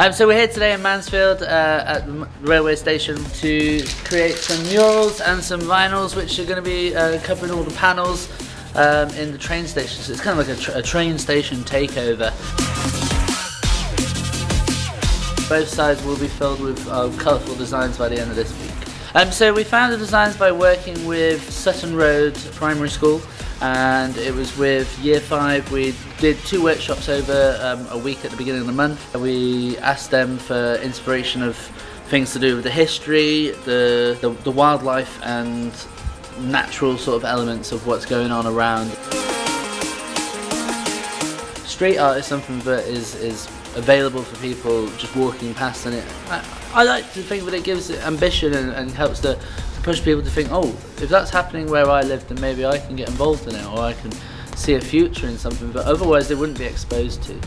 Um, so we're here today in Mansfield uh, at the railway station to create some murals and some vinyls which are going to be uh, covering all the panels um, in the train station. So it's kind of like a, tra a train station takeover. Both sides will be filled with uh, colourful designs by the end of this week. Um, so we found the designs by working with Sutton Road Primary School and it was with year five we did two workshops over um, a week at the beginning of the month. We asked them for inspiration of things to do with the history the, the, the wildlife and natural sort of elements of what's going on around. Street art is something that is, is available for people just walking past and it I, I like to think that it gives ambition and, and helps to push people to think, oh, if that's happening where I live, then maybe I can get involved in it, or I can see a future in something that otherwise they wouldn't be exposed to.